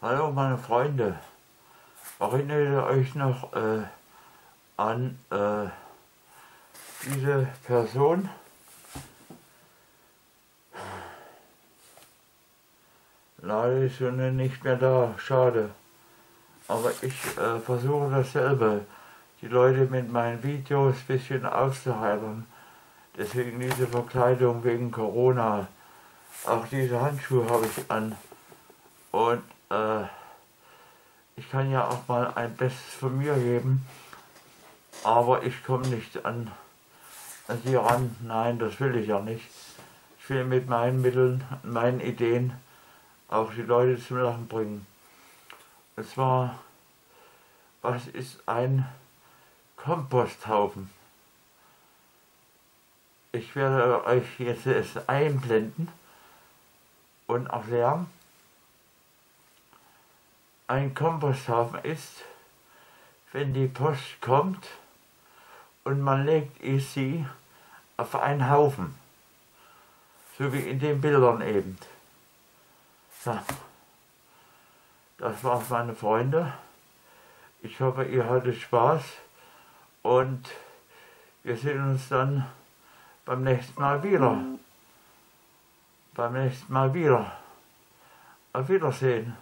Hallo meine Freunde, erinnert ihr euch noch äh, an äh, diese Person? Leider ist sie nicht mehr da, schade. Aber ich äh, versuche dasselbe, die Leute mit meinen Videos ein bisschen aufzuheitern. Deswegen diese Verkleidung wegen Corona. Auch diese Handschuhe habe ich an. Und äh, ich kann ja auch mal ein Bestes von mir geben, aber ich komme nicht an, an sie ran. Nein, das will ich ja nicht. Ich will mit meinen Mitteln, meinen Ideen auch die Leute zum Lachen bringen. Und zwar, was ist ein Komposthaufen? Ich werde euch jetzt es einblenden und erklären, ein Komposthaufen ist, wenn die Post kommt und man legt sie auf einen Haufen. So wie in den Bildern eben. So. Das war's meine Freunde. Ich hoffe, ihr hattet Spaß und wir sehen uns dann beim nächsten Mal wieder. Beim nächsten Mal wieder. Auf Wiedersehen.